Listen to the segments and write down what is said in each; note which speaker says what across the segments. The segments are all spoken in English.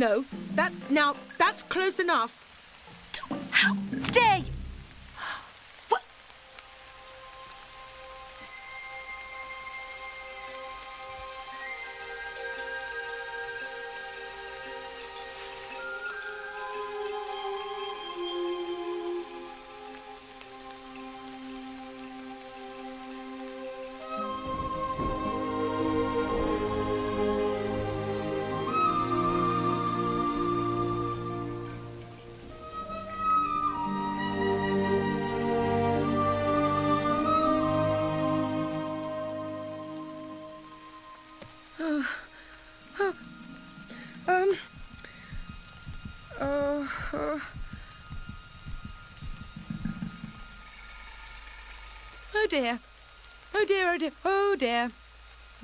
Speaker 1: No, that's now that's close enough.
Speaker 2: How dare
Speaker 1: Um. Oh. oh. Oh dear. Oh dear, oh dear, oh dear.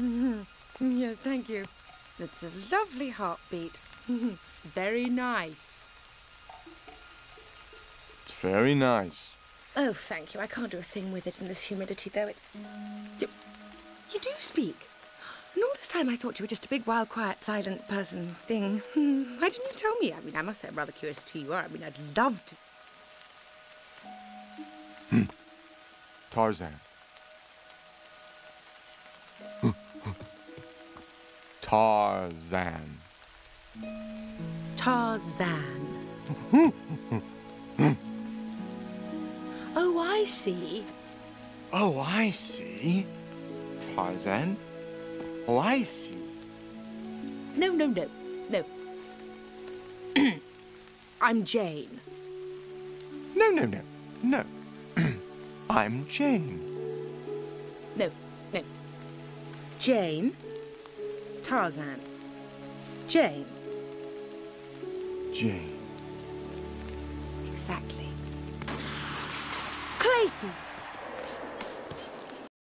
Speaker 1: Mhm. yes, thank you. It's a lovely heartbeat. it's very nice.
Speaker 3: It's very nice.
Speaker 1: Oh, thank you. I can't do a thing with it in this humidity, though. It's. You, you do speak. And all this time I thought you were just a big, wild, quiet, silent person thing. Hmm. Why didn't you tell me? I mean, I must say I'm rather curious who you are. I mean, I'd love to.
Speaker 3: Tarzan. Tarzan.
Speaker 1: Tarzan. oh, I see.
Speaker 3: Oh, I see. Tarzan. Oh, I see.
Speaker 1: No, no, no, no. I'm Jane.
Speaker 3: No, no, no, no. I'm Jane.
Speaker 1: No, no. Jane. Tarzan. Jane.
Speaker 3: Jane.
Speaker 1: Exactly. Clayton!